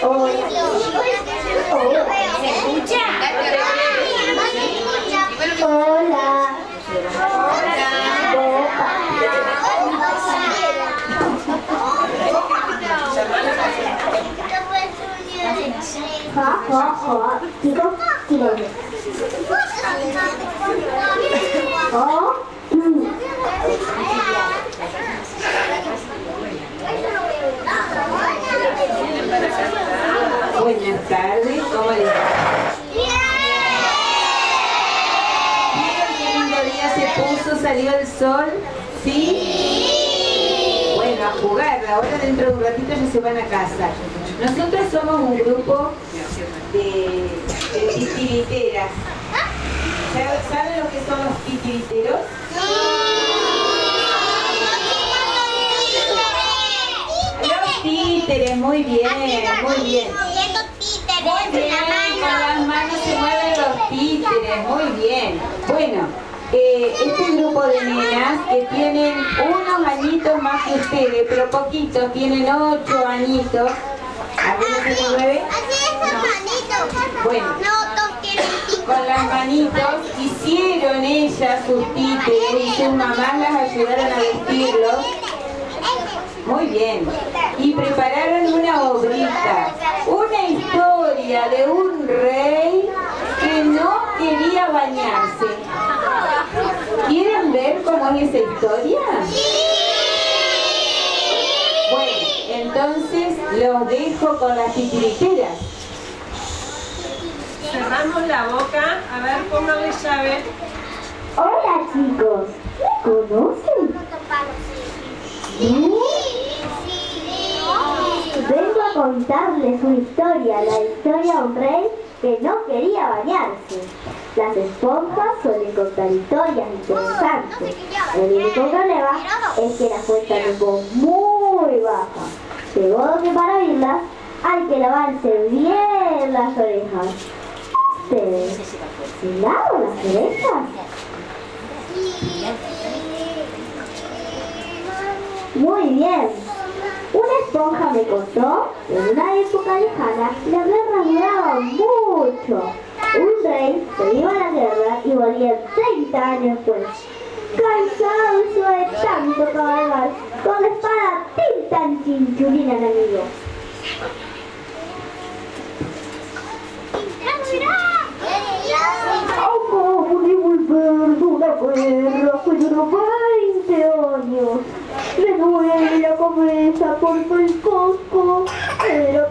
ôi ôi Hola. khó khó khó chỉ có chỉ là khó Buenas tardes, ¿cómo les va? ¿Vieron qué lindo día se puso? ¿Salió el sol? ¿Sí? Bueno, a jugar. Ahora dentro de un ratito ya se van a casa. Nosotros somos un grupo de, de titiriteras. ¿Saben saben lo que son los titiriteros? Los títeres, muy bien, muy bien. Muy bien, con las manos se mueven los títeres, muy bien. Bueno, eh, este grupo de nenas que tienen unos añitos más que ustedes, pero poquitos, tienen ocho añitos. ¿Algunos tienen nueve? Bueno. Con las manitos hicieron ellas sus títeres y sus mamás las ayudaron a vestirlos. Muy bien. Y prepararon una obrita, una historia de un rey que no quería bañarse. ¿Quieren ver cómo es esa historia? Bueno, entonces los dejo con las titiriteras. Cerramos la boca, a ver, póngale llave. Hola chicos, ¿me conocen? Contarles una historia, la historia de un rey que no quería bañarse. Las esponjas suelen contar historias interesantes. El único problema es que las cuentan en muy baja. De modo que para oírlas hay que lavarse bien las orejas. ¿Ustedes se lavan las orejas? Muy bien. Una esponja me contó que en una época lejana las guerras duraban mucho. Un rey se iba a la guerra y volvía 30 años después. Cansado y de tanto cabalgar, con la espada tan chinchulina enemigo. Acabo de volver de una guerra duró 20 años. Me duele la cabeza por Francisco, era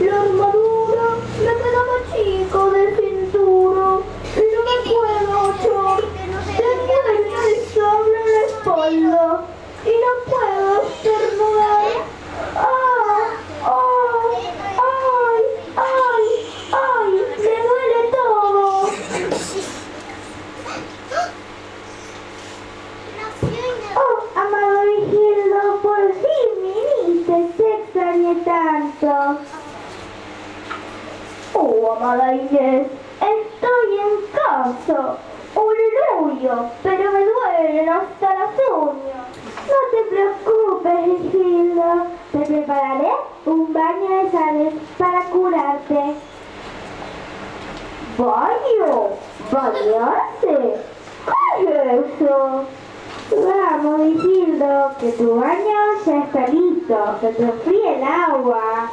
era uma Estoy en casa. Aleluya, pero me duelen hasta las uñas. No te preocupes, Vigildo. Te prepararé un baño de sales para curarte. ¿Baño? ¿Bañarse? ¿Qué es eso? Vamos, Vigildo, que tu baño ya está listo, que te enfríe el agua.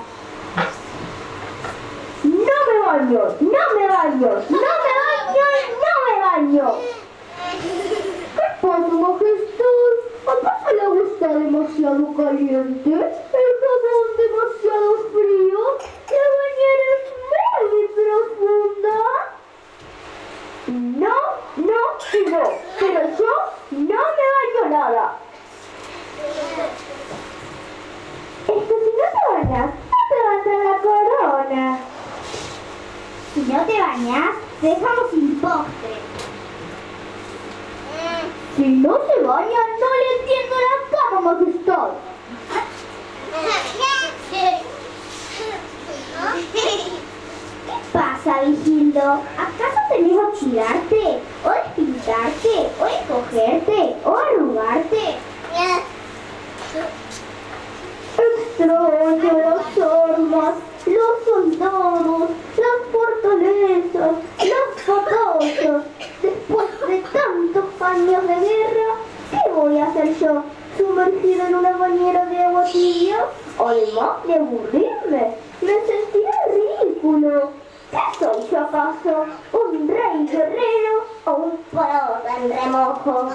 Baño, no me baño, no me baño, no me baño. ¿Qué pasa, majestad? ¿Acaso le gusta demasiado caliente? ¿El jabón demasiado frío? ¿La bañera es muy profunda? No, no y no. Pero yo no me baño nada. Es que si no te bañas, no te vas a la corona. No te bañas, te dejamos sin postre. Si no se baña, no le entiendo la cama, majestad. ¿Qué pasa, Vigildo? ¿Acaso tenés que oxidarte? ¿O despintarte? ¿O encogerte? ¿O arrugarte? Extraño las armas, los soldados, las fortalezas, las batallas. Después de tantos años de guerra, ¿qué voy a hacer yo? ¿Sumergido en una bañera de agua tibia? Además de aburrirme, me sentiré ridículo. ¿Qué acaso un rey guerrero o un pobre en remojo?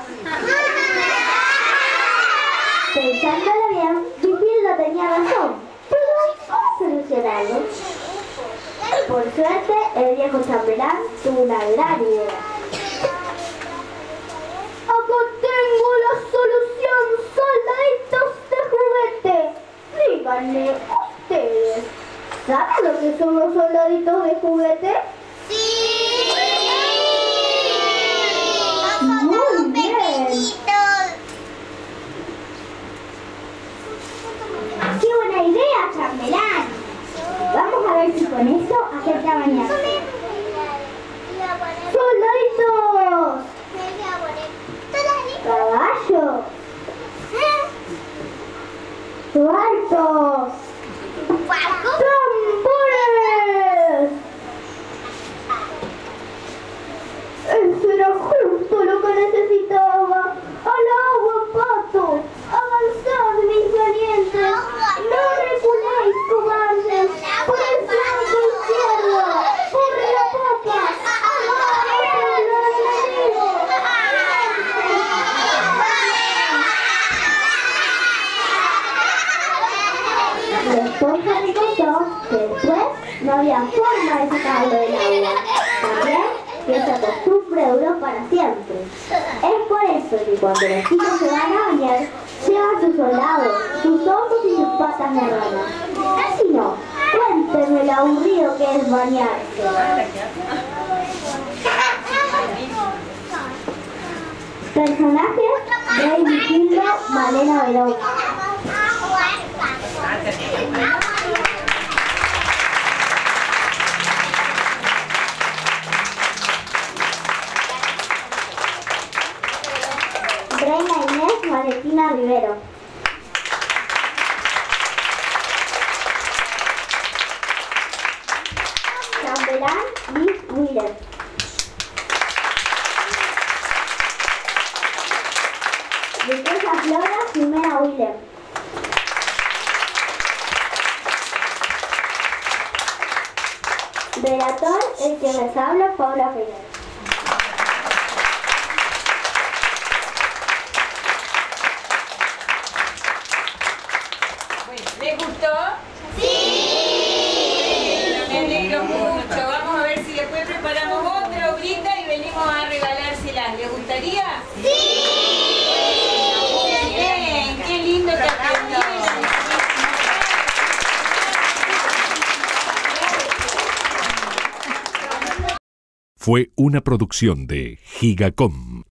Pensándolo bien, Vigildo tenía razón, pero ¿cómo solucionarlo? Por suerte, el viejo chambelán tuvo una gran idea. Acá tengo la solución, soldaditos de juguete. Díganme, ustedes, ¿saben lo que son los soldaditos de juguete? Muy bien. ¡Qué buena idea, chambelán! Vamos a ver si con eso acepta bañarse. ¡Soldaditos! ¡Cuartos! Santos. No había forma de sacarlo del agua. También que esa costumbre duró para siempre. Es por eso que cuando los chicos se van a bañar, llevan sus soldados, sus ojos y sus patas de rana. Así no, cuéntenme lo aburrido que es bañarse. Personajes, Rey Vigildo, Malena. Valentina Rivero. Chambelán, Liz Wheeler. Princesa Flora, Jimena Wheeler. Relator, el que les habla, Paula Figueroa. Fue una producción de Gigacom